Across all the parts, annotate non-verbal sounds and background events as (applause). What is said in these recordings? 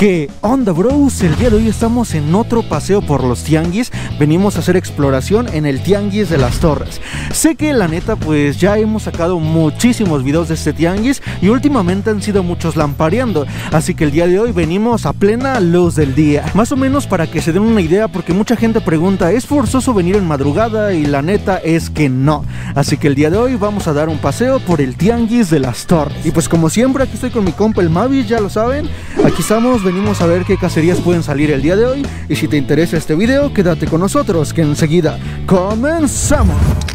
¿Qué onda bros? El día de hoy estamos en otro paseo por los tianguis. Venimos a hacer exploración en el tianguis de las torres. Sé que la neta pues ya hemos sacado muchísimos videos de este tianguis Y últimamente han sido muchos lampareando. Así que el día de hoy venimos a plena luz del día. Más o menos para que se den una idea porque mucha gente pregunta ¿Es forzoso venir en madrugada? Y la neta es que no. Así que el día de hoy vamos a dar un paseo por el tianguis de las torres. Y pues como siempre aquí estoy con mi compa el Mavis, ya lo saben. Aquí estamos venimos a ver qué cacerías pueden salir el día de hoy y si te interesa este video, quédate con nosotros que enseguida comenzamos.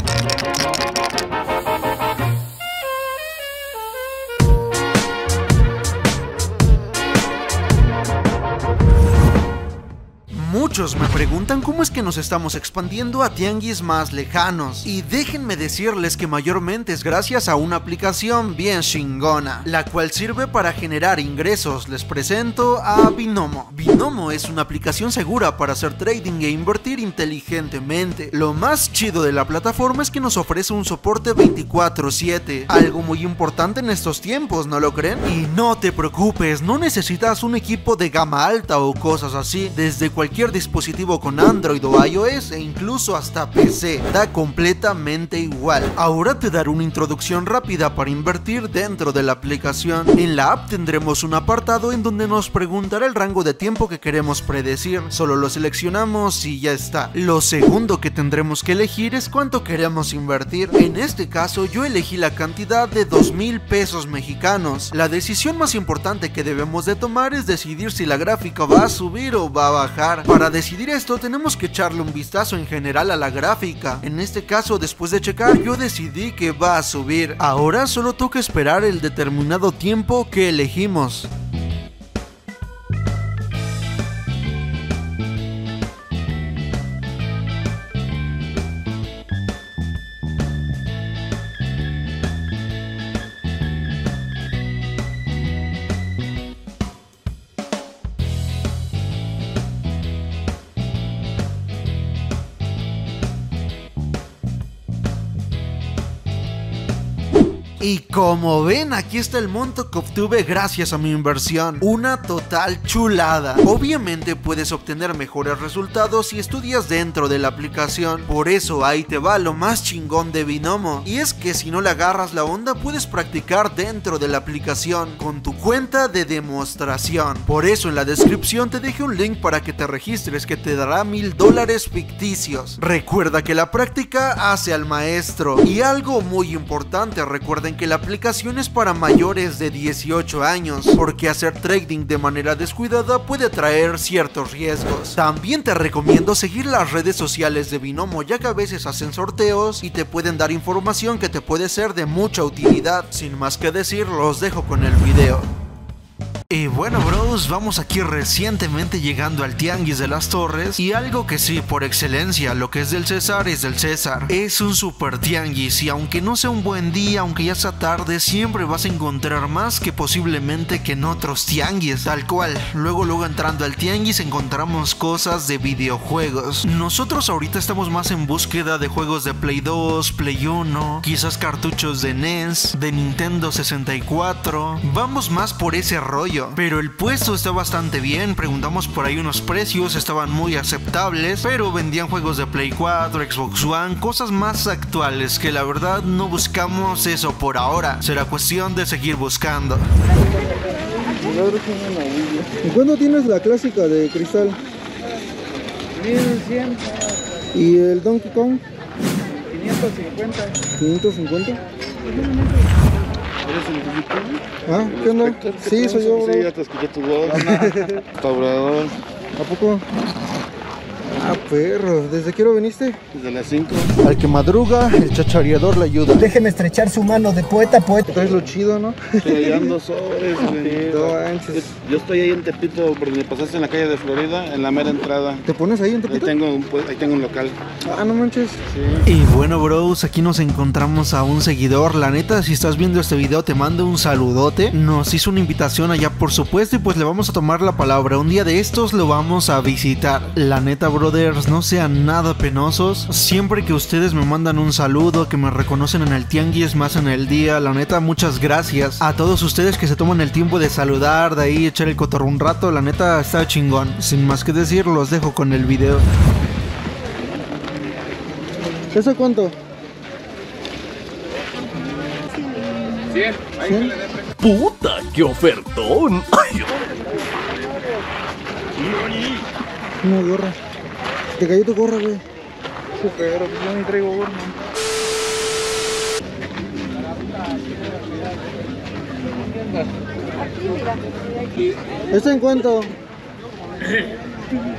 Muchos me preguntan cómo es que nos estamos expandiendo a tianguis más lejanos y déjenme decirles que mayormente es gracias a una aplicación bien chingona, la cual sirve para generar ingresos. Les presento a Binomo. Binomo es una aplicación segura para hacer trading e invertir inteligentemente. Lo más chido de la plataforma es que nos ofrece un soporte 24/7, algo muy importante en estos tiempos, ¿no lo creen? Y no te preocupes, no necesitas un equipo de gama alta o cosas así, desde cualquier con Android o iOS e incluso hasta PC. Da completamente igual. Ahora te daré una introducción rápida para invertir dentro de la aplicación. En la app tendremos un apartado en donde nos preguntará el rango de tiempo que queremos predecir. Solo lo seleccionamos y ya está. Lo segundo que tendremos que elegir es cuánto queremos invertir. En este caso yo elegí la cantidad de 2 mil pesos mexicanos. La decisión más importante que debemos de tomar es decidir si la gráfica va a subir o va a bajar. Para decidir esto tenemos que echarle un vistazo en general a la gráfica. En este caso, después de checar, yo decidí que va a subir. Ahora solo toca esperar el determinado tiempo que elegimos. Como ven, aquí está el monto que obtuve gracias a mi inversión. Una total chulada. Obviamente puedes obtener mejores resultados si estudias dentro de la aplicación. Por eso ahí te va lo más chingón de Binomo. Y es que si no le agarras la onda, puedes practicar dentro de la aplicación con tu cuenta de demostración. Por eso en la descripción te dejé un link para que te registres que te dará mil dólares ficticios. Recuerda que la práctica hace al maestro. Y algo muy importante, recuerden que la aplicación para mayores de 18 años, porque hacer trading de manera descuidada puede traer ciertos riesgos. También te recomiendo seguir las redes sociales de Binomo, ya que a veces hacen sorteos y te pueden dar información que te puede ser de mucha utilidad. Sin más que decir, los dejo con el video. Y bueno bros, vamos aquí recientemente llegando al Tianguis de las Torres y algo que sí, por excelencia, lo que es del César es del César. Es un super tianguis y aunque no sea un buen día, aunque ya sea tarde, siempre vas a encontrar más que posiblemente que en otros tianguis. Tal cual, luego luego entrando al tianguis encontramos cosas de videojuegos. Nosotros ahorita estamos más en búsqueda de juegos de Play 2, Play 1, quizás cartuchos de NES, de Nintendo 64. Vamos más por ese rollo pero el puesto está bastante bien, preguntamos por ahí unos precios, estaban muy aceptables, pero vendían juegos de Play 4, Xbox One, cosas más actuales que la verdad no buscamos eso por ahora, será cuestión de seguir buscando. ¿Y cuándo tienes la clásica de cristal? 1100. ¿Y el Donkey Kong? 550. ¿550? ¿Eres el visitante? Ah, ¿qué onda? Sí, soy yo. Sí, ya te escuché tu voz. (laughs) Restaurador. ¿A poco? Perro. ¿Desde qué hora viniste? Desde las 5. Al que madruga, el chachareador le ayuda. Déjeme estrechar su mano de poeta a poeta. Es lo chido, ¿no? Estoy allá ando sobres, (laughs) güey. No Yo, manches. yo estoy ahí en Tepito, porque me pasaste en la calle de Florida, en la mera entrada. ¿Te pones ahí en Ahí Tepito? tengo un, ahí tengo un local. Ah, no manches. Sí. Y bueno bros, aquí nos encontramos a un seguidor, la neta si estás viendo este video te mando un saludote, nos hizo una invitación allá por supuesto y pues le vamos a tomar la palabra, un día de estos lo vamos a visitar, la neta brother no sean nada penosos. Siempre que ustedes me mandan un saludo, que me reconocen en el tianguis más en el día, la neta, muchas gracias. A todos ustedes que se toman el tiempo de saludar, de ahí echar el cotorro un rato, la neta está chingón. Sin más que decir, los dejo con el video. ¿Eso cuánto? ¡Puta, qué ofertón! Ay, Una gorra. Te cayó tu gorra, güey. Pero pues yo ni traigo gorra. ¿Esto en cuánto?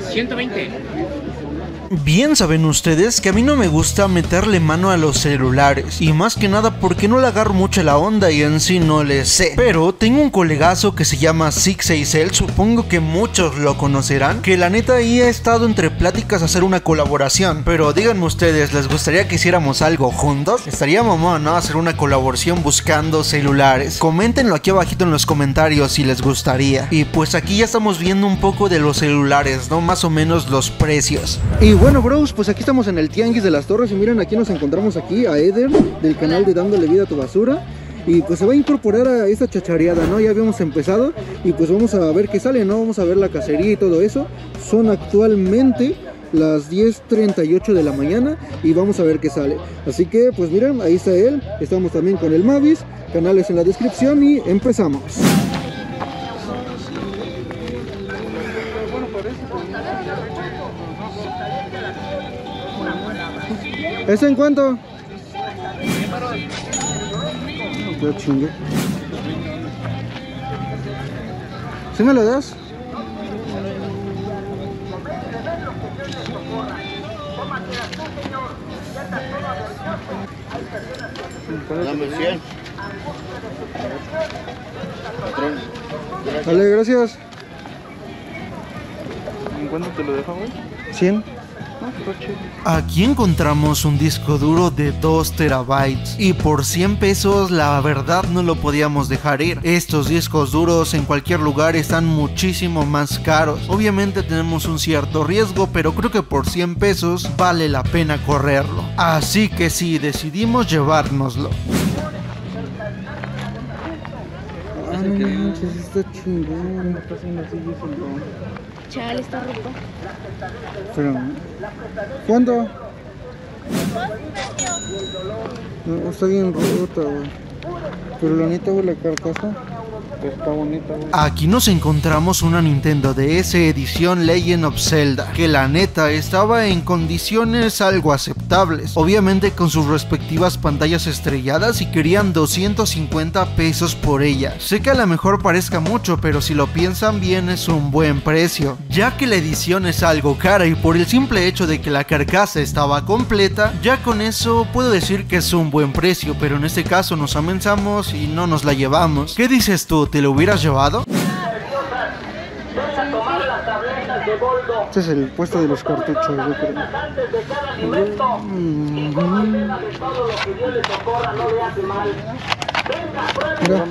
120. Bien saben ustedes que a mí no me gusta meterle mano a los celulares y más que nada porque no le agarro mucho la onda y en sí no le sé. Pero tengo un colegazo que se llama Sixaisel, supongo que muchos lo conocerán, que la neta ahí ha estado entre pláticas a hacer una colaboración. Pero díganme ustedes, ¿les gustaría que hiciéramos algo juntos? Estaría mamón, ¿no? Hacer una colaboración buscando celulares. Coméntenlo aquí abajito en los comentarios si les gustaría. Y pues aquí ya estamos viendo un poco de los celulares, ¿no? Más o menos los precios. Bueno, bros, pues aquí estamos en el Tianguis de las Torres y miren, aquí nos encontramos aquí a Eder del canal de Dándole Vida a tu Basura. Y pues se va a incorporar a esta chachareada, ¿no? Ya habíamos empezado y pues vamos a ver qué sale, ¿no? Vamos a ver la cacería y todo eso. Son actualmente las 10.38 de la mañana y vamos a ver qué sale. Así que pues miren, ahí está él. Estamos también con el Mavis, canales en la descripción y empezamos. ¿Eso en cuánto? Ya chingue. ¿Sí me lo das? Dame 100. Dale, gracias. ¿En cuánto te lo dejo, güey? 100. Aquí encontramos un disco duro de 2 terabytes y por 100 pesos la verdad no lo podíamos dejar ir. Estos discos duros en cualquier lugar están muchísimo más caros. Obviamente tenemos un cierto riesgo, pero creo que por 100 pesos vale la pena correrlo. Así que sí, decidimos llevárnoslo. Ah, no manches, está chingón. Chale, está roto. Pero, ¿Cuánto? No, está bien rota, güey. Pero la neta, güey, la carcasa está bonita. Aquí nos encontramos una Nintendo DS edición Legend of Zelda, que la neta estaba en condiciones algo aceptables, obviamente con sus respectivas pantallas estrelladas y querían 250 pesos por ella. Sé que a lo mejor parezca mucho, pero si lo piensan bien es un buen precio, ya que la edición es algo cara y por el simple hecho de que la carcasa estaba completa, ya con eso puedo decir que es un buen precio, pero en este caso nos amenzamos y no nos la llevamos. ¿Qué dices tú? ¿Te lo hubieras llevado? Este es el puesto de los cartuchos, yo creo. Mira,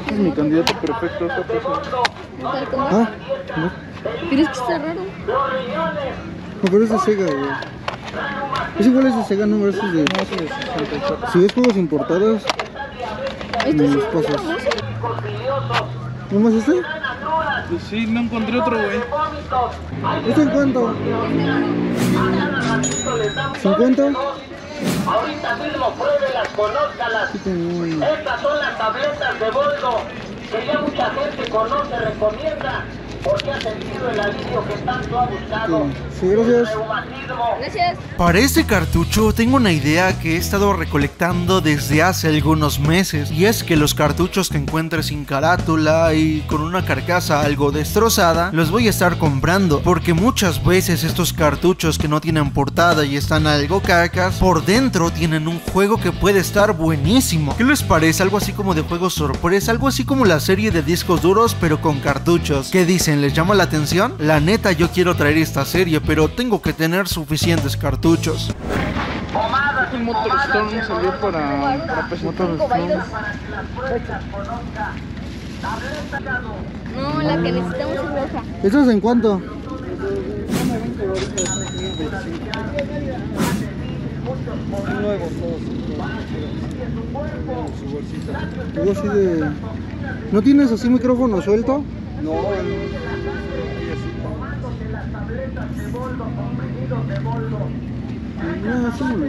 Este es mi candidato perfecto. esta como- ah, Pero es que está raro. no, pero es de Sega, güey. Es igual es de Sega, no, pero es de... Si ves juegos importados, ¿No más este? Pues sí, no encontré otro, güey. ¿Este en cuánto? ¿50? Ahorita mismo pruébelas, conózcalas. Estas son las tabletas de boldo que ya mucha gente conoce, recomienda, porque ha sentido el alivio que tanto ha buscado. Sí, gracias. Gracias. Para este cartucho tengo una idea que he estado recolectando desde hace algunos meses y es que los cartuchos que encuentre sin carátula y con una carcasa algo destrozada los voy a estar comprando porque muchas veces estos cartuchos que no tienen portada y están algo cacas por dentro tienen un juego que puede estar buenísimo. ¿Qué les parece? Algo así como de juego sorpresa, algo así como la serie de discos duros pero con cartuchos. ¿Qué dicen? ¿Les llama la atención? La neta yo quiero traer esta serie pero tengo que tener suficientes cartuchos. El Motor Storm salió para, para PC. Cinco válidos. No, la que necesitamos es roja. ¿Estos en cuánto? Así de... ¿No tienes así micrófono suelto? No. No, no.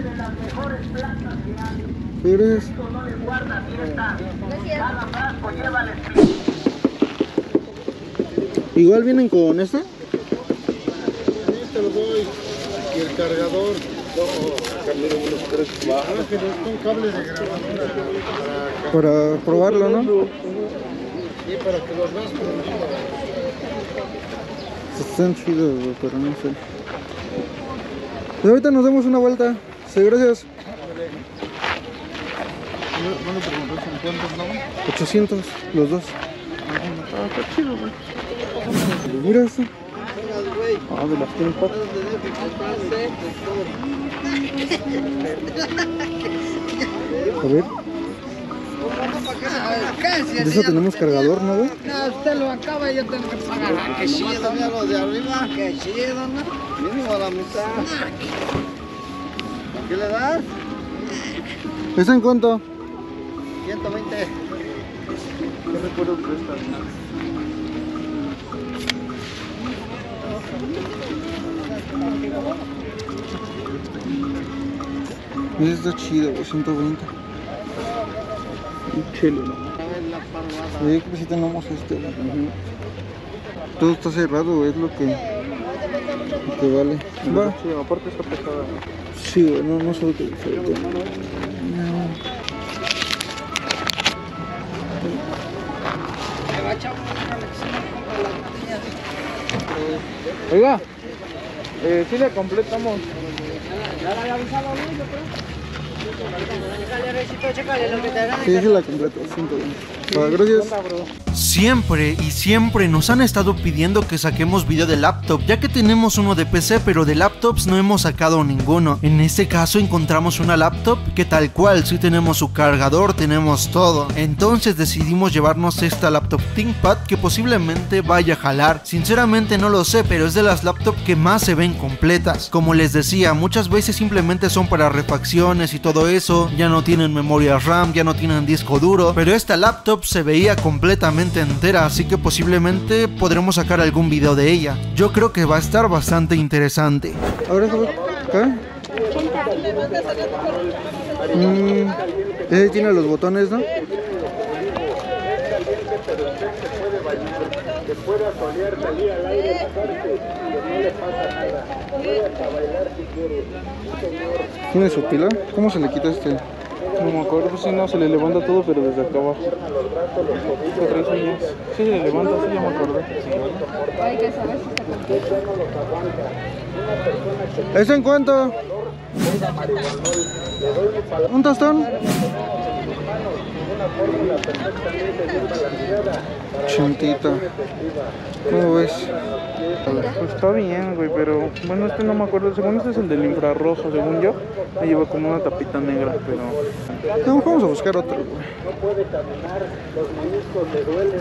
Eres... Igual vienen con este. Y el cargador. Ah, no para, probarlo, ¿no? sí, para que los veas. Están chidos, pero no sé. Pues ahorita nos damos una vuelta. Sí, gracias. ¿No le preguntaste en cuántos no? 800, los dos. Ah, está chido, güey. Mira esto. Ah, de las Tinpat. A ver. De eso tenemos cargador, ¿no, güey? No, usted lo acaba y yo tengo que pagar. Ah, qué chido. de arriba. Qué chido, ¿no? A la mitad. ¿Qué le das? ¿Eso en cuánto? 120. ¿Qué recuerdo de esta? Ese está chido, güey, 120. Un chelo, ¿no? Sí, que sí tenemos este. Todo está cerrado, es lo que, que vale. Va. Sí, aparte está pesada. Sí, güey, no, no sé lo que dice. Oiga, eh, sí le completamos. Sí, sí la completo, 120. Va, gracias. Siempre y siempre nos han estado pidiendo que saquemos video de laptop, ya que tenemos uno de PC, pero de laptops no hemos sacado ninguno. En este caso encontramos una laptop que tal cual, sí tenemos su cargador, tenemos todo. Entonces decidimos llevarnos esta laptop ThinkPad que posiblemente vaya a jalar. Sinceramente no lo sé, pero es de las laptops que más se ven completas. Como les decía, muchas veces simplemente son para refacciones y todo eso, ya no tienen memoria RAM, ya no tienen disco duro, pero esta laptop se veía completamente entera, así que posiblemente podremos sacar algún video de ella. Yo creo que va a estar bastante interesante. Ahora, ¿qué? Mm, ese tiene los botones, ¿no? ¿Tiene su pila? ¿Cómo se le quita este? No me acuerdo, si no, se le levanta todo, pero desde acá abajo. ¿Qué traes uñas? Sí, se le levanta, sí, ya me acordé. Hay que saber si está. ¿Eso en cuánto? ¿Un tostón? Chantita. ¿Cómo ves? Pues está bien, güey, pero bueno, este no me acuerdo. Según este es el del infrarrojo, según yo. Ahí lleva como una tapita negra, pero. No, vamos a buscar otro, güey.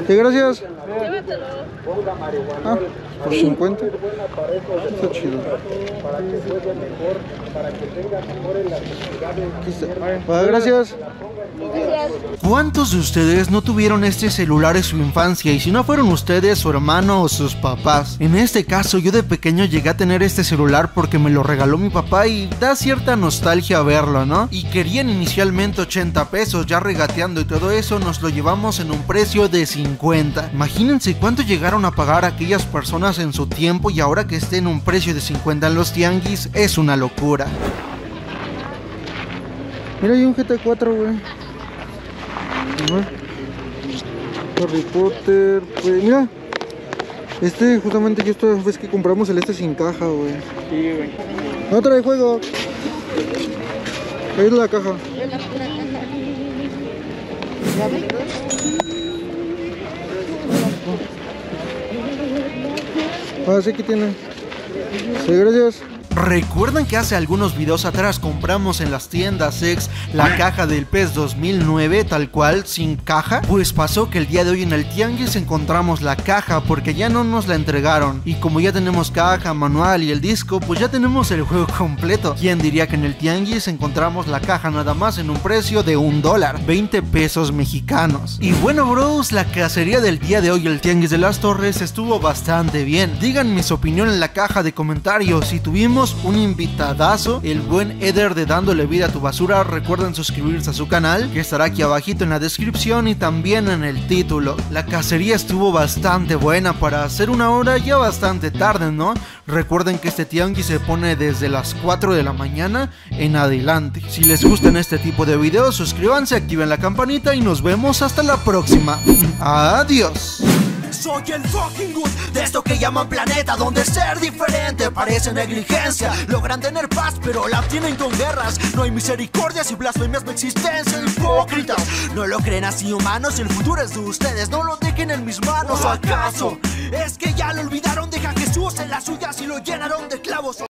Sí, gracias. Ah, por 50. Está chido. Aquí está. Ah, gracias. ¿Cuántos de ustedes no tuvieron este celular en su infancia? Y si no fueron ustedes, su hermano o sus papás. En este caso, yo de pequeño llegué a tener este celular porque me lo regaló mi papá y da cierta nostalgia verlo, ¿no? Y querían inicialmente 80 pesos, ya regateando y todo eso, nos lo llevamos en un precio de 50. Imagínense cuánto llegaron a pagar aquellas personas en su tiempo y ahora que esté en un precio de 50 en los tianguis, es una locura. Mira, hay un GT4, güey. Harry Potter, güey. Mira. Este, justamente, yo esta vez que compramos el este sin caja, güey. Sí, güey. No trae juego. Ahí es la caja. Ah, sí que tiene. Sí, gracias. ¿Recuerdan que hace algunos videos atrás compramos en las tiendas ex la caja del PES 2009 tal cual, sin caja? Pues pasó que el día de hoy en el Tianguis encontramos la caja porque ya no nos la entregaron. Y como ya tenemos caja, manual y el disco, pues ya tenemos el juego completo. ¿Quién diría que en el Tianguis encontramos la caja nada más en un precio de un dólar, 20 pesos mexicanos? Y bueno bros, la cacería del día de hoy el Tianguis de las Torres estuvo bastante bien. Digan mis opiniones en la caja de comentarios si tuvimos un invitadazo, el buen Eder de Dándole Vida a tu Basura. Recuerden suscribirse a su canal, que estará aquí abajito en la descripción y también en el título. La cacería estuvo bastante buena para hacer una hora ya bastante tarde, ¿no? Recuerden que este tianguis se pone desde las 4 de la mañana en adelante. Si les gustan este tipo de videos, suscríbanse, activen la campanita y nos vemos hasta la próxima. Adiós. Soy el fucking good de esto que llaman planeta Donde ser diferente parece negligencia. Logran tener paz pero la tienen con guerras. No hay misericordias y blasfemias de existencia Hipócritas. No lo creen así humanos El futuro es de ustedes. No lo dejen en mis manos ¿Acaso? Es que ya lo olvidaron Deja Jesús en las suyas Y lo llenaron de clavos